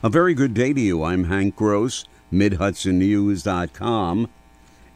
A very good day to you. I'm Hank Gross, MidHudsonNews.com.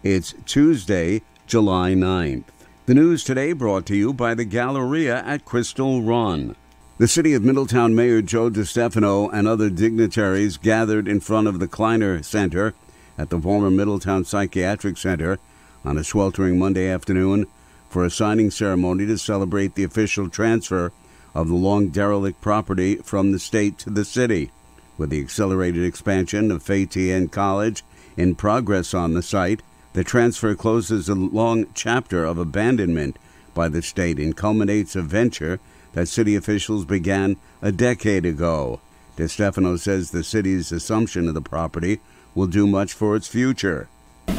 It's Tuesday, July 9th. The news today brought to you by the Galleria at Crystal Run. The City of Middletown Mayor Joe DeStefano and other dignitaries gathered in front of the Kleiner Center at the former Middletown Psychiatric Center on a sweltering Monday afternoon for a signing ceremony to celebrate the official transfer of the long derelict property from the state to the city. With the accelerated expansion of Fei Tian College in progress on the site, the transfer closes a long chapter of abandonment by the state and culminates a venture that city officials began a decade ago. DeStefano says the city's assumption of the property will do much for its future.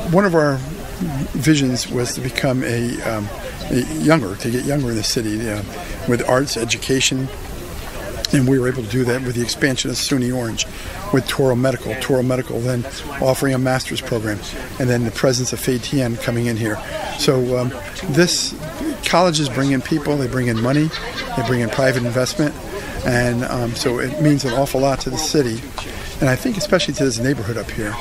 One of our visions was to become a, um, a younger, to get younger in the city uh, with arts, education, and we were able to do that with the expansion of SUNY Orange, with Touro Medical. Touro Medical then offering a master's program, and then the presence of Fei Tian coming in here. So um, this colleges bring in people, they bring in money, they bring in private investment, and um, so it means an awful lot to the city, and I think especially to this neighborhood up here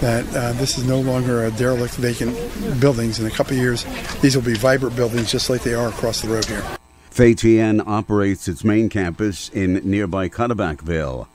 that uh, this is no longer a derelict, vacant buildings. In a couple of years, these will be vibrant buildings just like they are across the road here. Fei Tian operates its main campus in nearby Cuddebackville.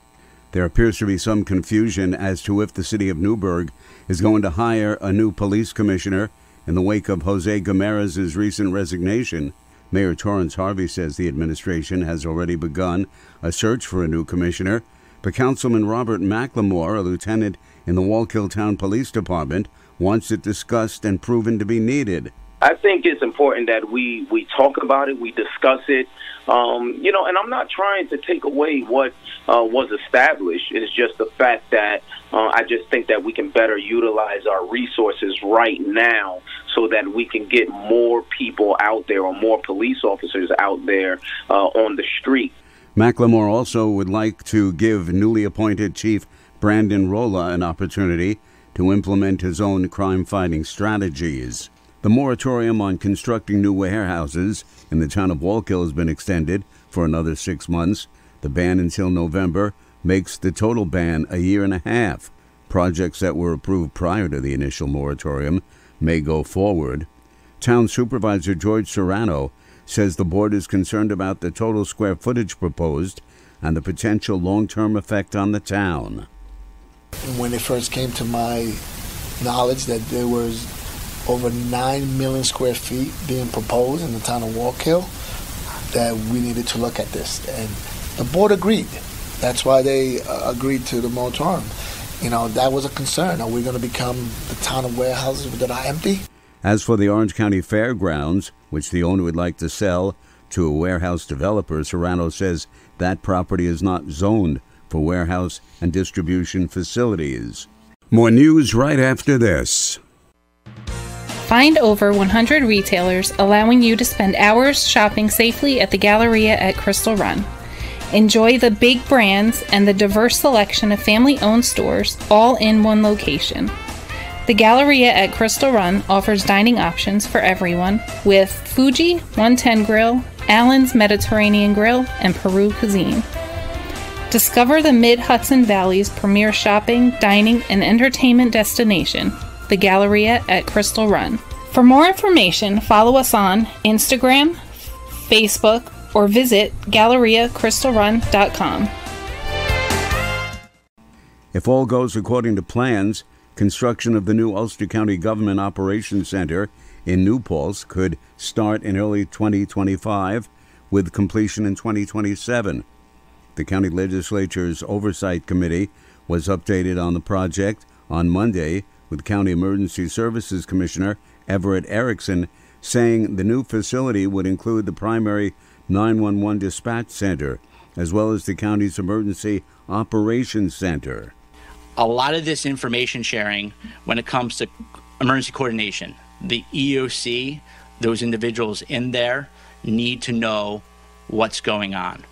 There appears to be some confusion as to if the city of Newburgh is going to hire a new police commissioner in the wake of Jose Gamarez' recent resignation. Mayor Torrance Harvey says the administration has already begun a search for a new commissioner, but Councilman Robert McLemore, a lieutenant in the Wallkill Town Police Department, wants it discussed and proven to be needed. I think it's important that we we talk about it, we discuss it. Um, you know, and I'm not trying to take away what uh, was established. It's just the fact that uh, I just think that we can better utilize our resources right now so that we can get more people out there or more police officers out there uh, on the street. McLemore also would like to give newly appointed Chief Brandon Rolla an opportunity to implement his own crime fighting strategies. The moratorium on constructing new warehouses in the town of Wallkill has been extended for another six months. The ban until November makes the total ban a year and a half. Projects that were approved prior to the initial moratorium may go forward. Town Supervisor George Serrano says the board is concerned about the total square footage proposed and the potential long term effect on the town. When it first came to my knowledge that there was over 9 million square feet being proposed in the town of Wallkill that we needed to look at this. And the board agreed. That's why they uh, agreed to the moratorium. You know, that was a concern. Are we going to become the town of warehouses that are empty? As for the Orange County Fairgrounds, which the owner would like to sell to a warehouse developer, Serrano says that property is not zoned for warehouse and distribution facilities. More news right after this. Find over 100 retailers allowing you to spend hours shopping safely at the Galleria at Crystal Run. Enjoy the big brands and the diverse selection of family owned stores all in one location. The Galleria at Crystal Run offers dining options for everyone with Fuji 110 Grill, Allen's Mediterranean Grill, and Peru Cuisine. Discover the Mid Hudson Valley's premier shopping, dining, and entertainment destination the Galleria at Crystal Run. For more information, follow us on Instagram, Facebook, or visit GalleriaCrystalRun.com. If all goes according to plans, construction of the new Ulster County Government Operations Center in New Paltz could start in early 2025 with completion in 2027. The county legislature's oversight committee was updated on the project on Monday with County Emergency Services Commissioner Everett Erichsen saying the new facility would include the primary 911 dispatch center as well as the county's emergency operations center. A lot of this information sharing when it comes to emergency coordination, the EOC, those individuals in there need to know what's going on.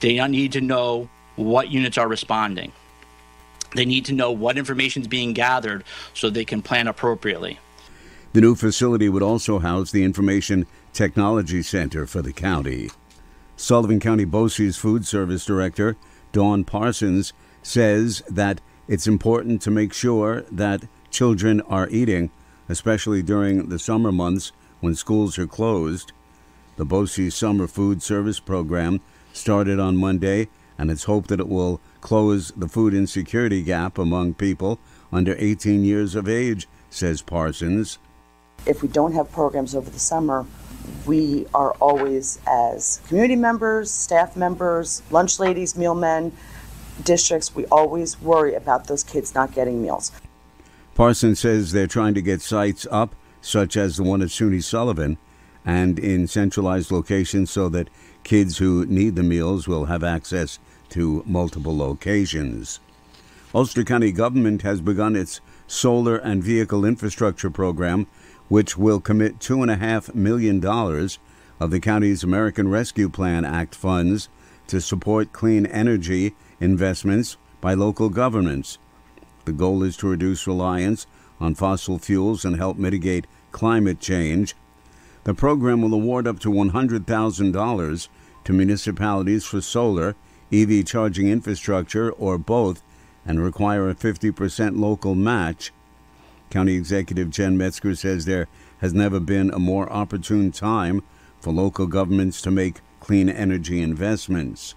They need to know what units are responding. They need to know what information is being gathered so they can plan appropriately. The new facility would also house the Information Technology Center for the county. Sullivan County BOCES Food Service Director Dawn Parsons says that it's important to make sure that children are eating, especially during the summer months when schools are closed. The BOCES Summer Food Service Program started on Monday, and it's hoped that it will close the food insecurity gap among people under 18 years of age, says Parsons. If we don't have programs over the summer, we are always, as community members, staff members, lunch ladies, meal men, districts, we always worry about those kids not getting meals. Parsons says they're trying to get sites up, such as the one at SUNY Sullivan, and in centralized locations so that kids who need the meals will have access to multiple locations. Ulster County government has begun its solar and vehicle infrastructure program, which will commit $2.5 million of the county's American Rescue Plan Act funds to support clean energy investments by local governments. The goal is to reduce reliance on fossil fuels and help mitigate climate change. The program will award up to $100,000 to municipalities for solar, EV charging infrastructure, or both, and require a 50% local match. County Executive Jen Metzger says there has never been a more opportune time for local governments to make clean energy investments.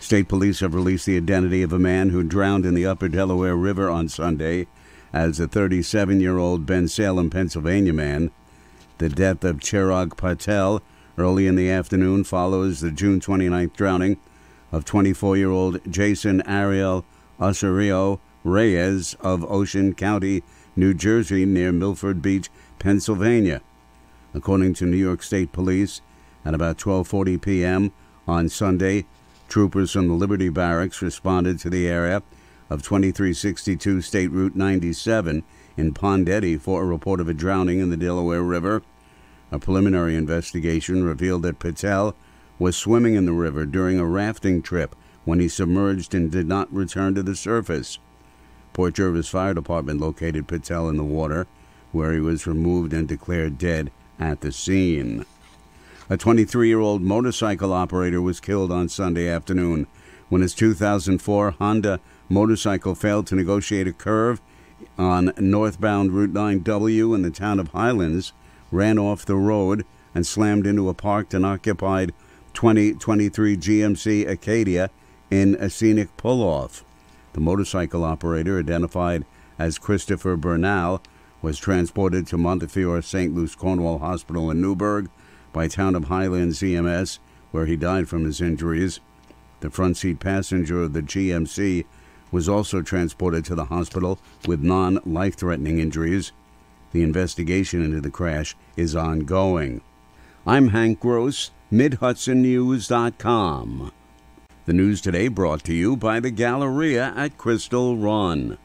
State police have released the identity of a man who drowned in the upper Delaware River on Sunday as a 37 year old Bensalem, Pennsylvania man. The death of Chirag Patel early in the afternoon follows the June 29th drowning of 24 year old Jason Ariel Osorio Reyes of Ocean County, New Jersey, near Milford Beach, Pennsylvania. According to New York State Police, at about 12:40 p.m. on Sunday, troopers from the Liberty Barracks responded to the area of 2362 State Route 97 in Pond Eddy for a report of a drowning in the Delaware River. A preliminary investigation revealed that Patel was swimming in the river during a rafting trip when he submerged and did not return to the surface. Port Jervis Fire Department located Patel in the water, where he was removed and declared dead at the scene. A 23 year old motorcycle operator was killed on Sunday afternoon when his 2004 Honda motorcycle failed to negotiate a curve on northbound Route 9W in the town of Highlands, ran off the road, and slammed into a parked and occupied 2023 GMC Acadia in a scenic pull off. The motorcycle operator, identified as Christopher Bernal, was transported to Montefiore St. Luke's Cornwall Hospital in Newburgh by Town of Highlands EMS, where he died from his injuries. The front seat passenger of the GMC was also transported to the hospital with non life threatening injuries. The investigation into the crash is ongoing. I'm Hank Gross, MidHudsonNews.com. The news today brought to you by the Galleria at Crystal Run.